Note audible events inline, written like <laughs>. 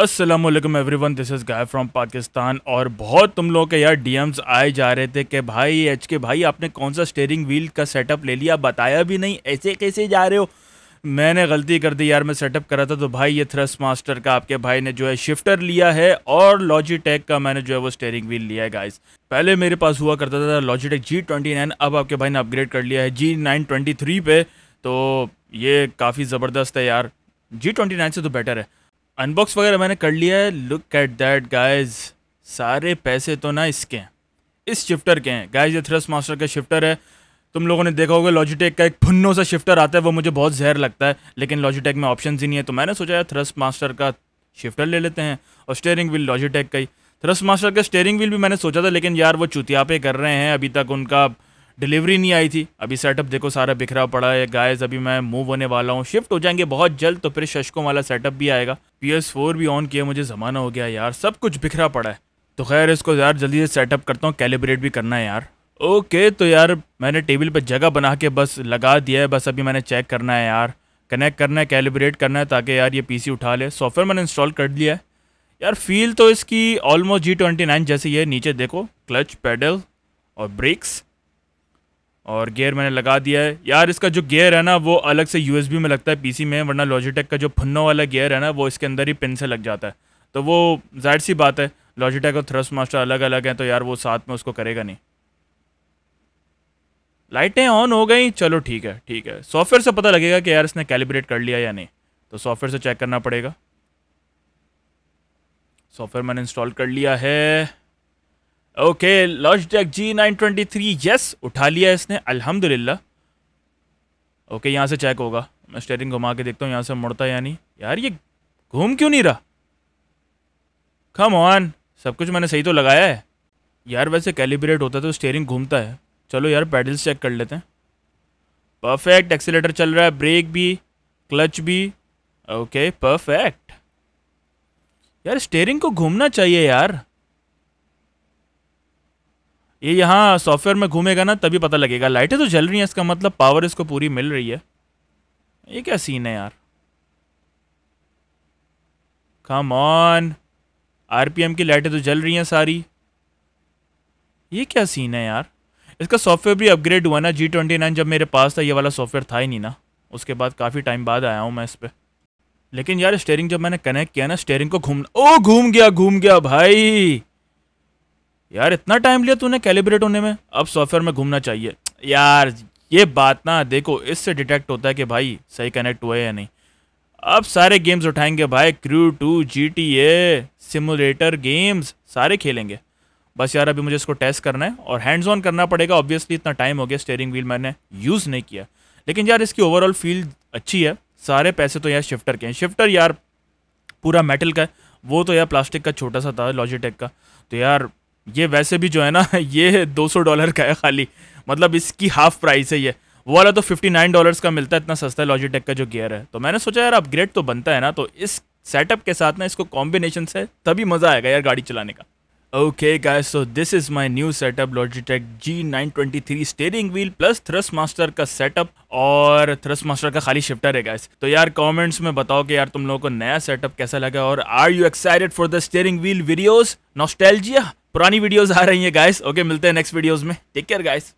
Aslam everyone this is guy from Pakistan और बहुत तुम लोग के यार डीएम्स आए जा रहे थे कि भाई एच के भाई, आपने कौन सा स्टेयरिंग व्हील का सेटअप ले लिया? बताया भी नहीं, ऐसे कैसे जा रहे हो? मैंने गलती कर दी यार, मैं सेटअप करा था तो भाई ये थ्रस्ट मास्टर का आपके भाई ने जो है शिफ्टर लिया है और लॉजिटेक का मैंने जो है वो स्टेयरिंग व्हील लिया है गाइस पहले मेरे पास हुआ करता था लॉजिटेक जी ट्वेंटी नाइन अब आपके भाई ने अपग्रेड कर लिया है जी नाइन ट्वेंटी थ्री पे तो ये काफ़ी ज़बरदस्त है यार। जी ट्वेंटी नाइन से तो बेटर है। अनबॉक्स वगैरह मैंने कर लिया है। लुक एट दैट गाइज़ सारे पैसे तो ना इसके हैं। इस शिफ्टर के हैं। गाइज़ ये थ्रस्ट मास्टर का शिफ्टर है। तुम लोगों ने देखा होगा लॉजिटेक का एक फुन्नो सा शिफ्टर आता है। वो मुझे बहुत जहर लगता है। लेकिन लॉजिटेक में ऑप्शन ही नहीं है। तो मैंने सोचा यार थ्रस्ट मास्टर का शिफ्टर ले लेते हैं। और स्टेयरिंग व्हील लॉजिटेक का ही। थ्रस्ट मास्टर का स्टेयरिंग व्हील भी मैंने सोचा था, लेकिन यार वो चुतियापे कर रहे हैं। अभी तक उनका डिलीवरी नहीं आई थी। अभी सेटअप देखो, सारा बिखरा पड़ा है। गायज अभी मैं मूव होने वाला हूँ। शिफ्ट हो जाएँगे बहुत जल्द तो फिर शशकों वाला सेटअप भी आएगा। पी एस फोर भी ऑन किया, मुझे ज़माना हो गया यार। सब कुछ बिखरा पड़ा है। तो खैर, इसको यार जल्दी से सेटअप करता हूँ। कैलिब्रेट भी करना है यार। ओके तो यार मैंने टेबल पर जगह बना के बस लगा दिया है। बस अभी मैंने चेक करना है यार। कनेक्ट करना है कैलिब्रेट करना है, ताकि यार ये पीसी उठा ले। सॉफ्टवेयर मैंने इंस्टॉल कर लिया है। यार फील तो इसकी ऑलमोस्ट जी ट्वेंटी नाइन जैसे ये नीचे देखो क्लच पेडल और ब्रेक्स और गियर मैंने लगा दिया है। यार, इसका जो गियर है ना, वो अलग से यूएसबी में लगता है पीसी में, वरना लॉजिटेक का जो फन्नो वाला गियर है ना, वो इसके अंदर ही पिन से लग जाता है। तो वो ज़ाहिर सी बात है लॉजिटेक और थ्रस्ट मास्टर अलग अलग हैं तो यार वो साथ में उसको करेगा नहीं। लाइटें ऑन हो गई, चलो ठीक है ठीक है। सॉफ्टवेयर से पता लगेगा कि यार इसने कैलिब्रेट कर लिया या नहीं। तो सॉफ्टवेयर से चेक करना पड़ेगा। सॉफ्टवेयर मैंने इंस्टॉल कर लिया है। Okay Logitech G nine twenty three yes उठा लिया इसने, अल्हम्दुलिल्लाह। ओके, यहाँ से चेक होगा। मैं स्टेयरिंग घुमा के देखता हूँ, यहाँ से मुड़ता या नहीं। यार, ये घूम क्यों नहीं रहा? कम ऑन सब कुछ मैंने सही तो लगाया है। यार, वैसे कैलिब्रेट होता है तो स्टेयरिंग घूमता है। चलो यार पैडल्स चेक कर लेते हैं। परफेक्ट एक्सीटर चल रहा है ब्रेक भी क्लच भी। ओके परफेक्ट यार स्टेयरिंग को घूमना चाहिए यार। ये यहाँ सॉफ्टवेयर में घूमेगा ना, तभी पता लगेगा। लाइटें तो जल रही हैं, इसका मतलब पावर इसको पूरी मिल रही है। ये क्या सीन है यार? कम ऑन आरपीएम की लाइटें तो जल रही हैं सारी। ये क्या सीन है यार? इसका सॉफ्टवेयर भी अपग्रेड हुआ ना जी ट्वेंटी नाइन जब मेरे पास था, ये वाला सॉफ्टवेयर था ही नहीं ना। उसके बाद काफ़ी टाइम बाद आया हूँ मैं इस पर लेकिन यार स्टेयरिंग जब मैंने कनेक्ट किया ना स्टेयरिंग को घूम ओ, घूम गया घूम गया भाई! यार, इतना टाइम लिया तूने कैलिब्रेट होने में? अब सॉफ्टवेयर में घूमना चाहिए। यार, ये बात ना, देखो, इससे डिटेक्ट होता है कि भाई सही कनेक्ट हुआ है या नहीं। अब सारे गेम्स उठाएँगे भाई Crew two G T A simulator games सारे खेलेंगे। बस यार, अभी मुझे इसको टेस्ट करना है और हैंड्स ऑन करना पड़ेगा। ऑब्वियसली इतना टाइम हो गया स्टेयरिंग व्हील मैंने यूज़ नहीं किया। लेकिन यार, इसकी ओवरऑल फील अच्छी है। सारे पैसे तो यार शिफ्टर के हैं। शिफ्टर यार, पूरा मेटल का है। वो तो यार प्लास्टिक का छोटा सा था लॉजिटेक का। तो यार ये वैसे भी जो है ना, <laughs> ये 200 डॉलर का है खाली। मतलब इसकी हाफ़ प्राइस है ये। वो वाला तो 59 डॉलर्स का मिलता है, इतना सस्ता है लॉजिटेक का जो गियर है। तो मैंने सोचा, यार अपग्रेड तो बनता है ना तो इस सेटअप के साथ ना, इसको कॉम्बिनेशन से तभी मज़ा आएगा यार गाड़ी चलाने का। Okay guys so this is my new setup Logitech G923 steering wheel plus Thrustmaster का सेटअप और थ्रस्ट मास्टर का खाली शिफ्टर है गाइस तो यार कमेंट्स में बताओ कि यार, तुम लोगों को नया सेटअप कैसा लगा और are you excited for the steering wheel videos nostalgia पुरानी वीडियोस आ रही हैं गाइस ओके मिलते हैं नेक्स्ट वीडियोस में. Take care guys